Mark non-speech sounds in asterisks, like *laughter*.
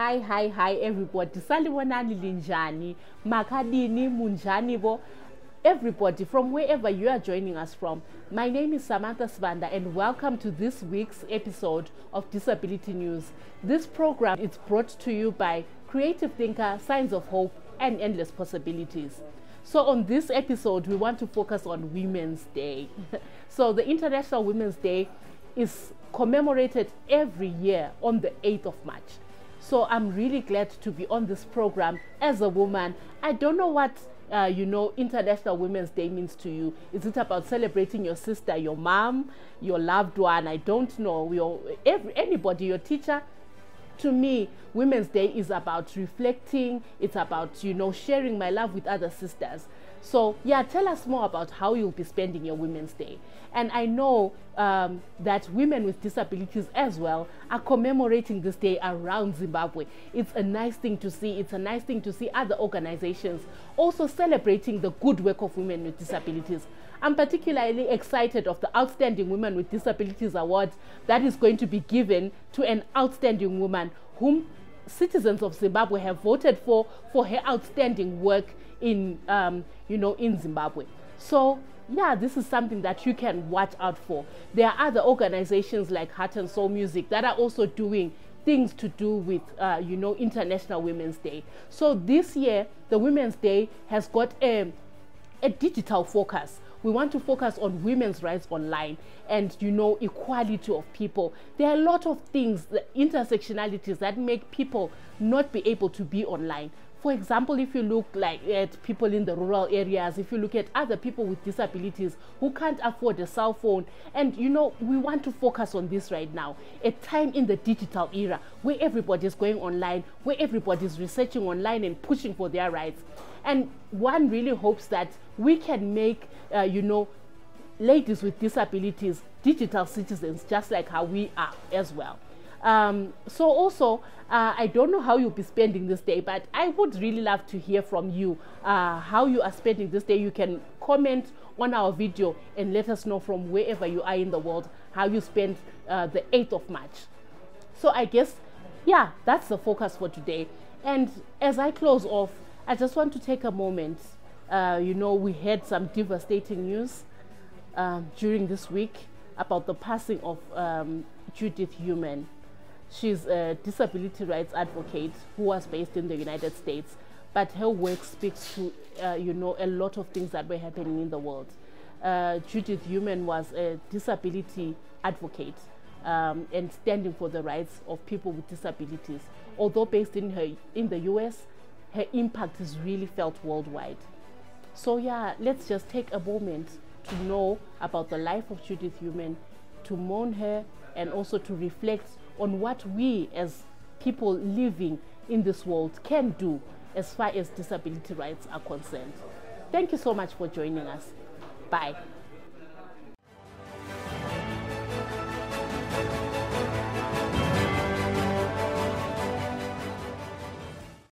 hi hi hi everybody. Salibonani linjani? Makadini munjani bo? Everybody from wherever you are joining us from my name is Samantha Sibanda and welcome to this week's episode of disability news. This program is brought to you by creative thinker signs of hope and endless possibilities. So on this episode we want to focus on women's day. *laughs* So the international women's day is commemorated every year on the 8th of march so I'm really glad to be on this program as a woman. I don't know what uh, you know International Women's Day means to you. Is it about celebrating your sister, your mom, your loved one? I don't know. Your every, anybody, your teacher. To me, Women's Day is about reflecting. It's about you know sharing my love with other sisters. So yeah, tell us more about how you'll be spending your Women's Day. And I know um, that women with disabilities as well are commemorating this day around Zimbabwe. It's a nice thing to see. It's a nice thing to see other organizations also celebrating the good work of women with disabilities. I'm particularly excited of the Outstanding Women with Disabilities Award that is going to be given to an outstanding woman whom citizens of Zimbabwe have voted for for her outstanding work in um, you know in Zimbabwe. So yeah, this is something that you can watch out for. There are other organizations like Heart and Soul Music that are also doing things to do with uh, you know International Women's Day. So this year the Women's Day has got a a digital focus. We want to focus on women's rights online and you know equality of people. There are a lot of things, the intersectionalities that make people not be able to be online. For example, if you look like at people in the rural areas, if you look at other people with disabilities who can't afford a cell phone, and you know, we want to focus on this right now. A time in the digital era where everybody is going online, where everybody is researching online and pushing for their rights. And one really hopes that we can make, uh, you know, ladies with disabilities digital citizens just like how we are as well. Um, so also, uh, I don't know how you'll be spending this day, but I would really love to hear from you uh, how you are spending this day. You can comment on our video and let us know from wherever you are in the world how you spent uh, the 8th of March. So I guess, yeah, that's the focus for today. And as I close off, I just want to take a moment. Uh, you know, we had some devastating news um, during this week about the passing of um, Judith Heumann. She's a disability rights advocate who was based in the United States, but her work speaks to, uh, you know, a lot of things that were happening in the world. Uh, Judith Heumann was a disability advocate um, and standing for the rights of people with disabilities. Although based in her in the U.S., her impact is really felt worldwide. So yeah, let's just take a moment to know about the life of Judith Heumann, to mourn her, and also to reflect on what we as people living in this world can do as far as disability rights are concerned. Thank you so much for joining us. Bye.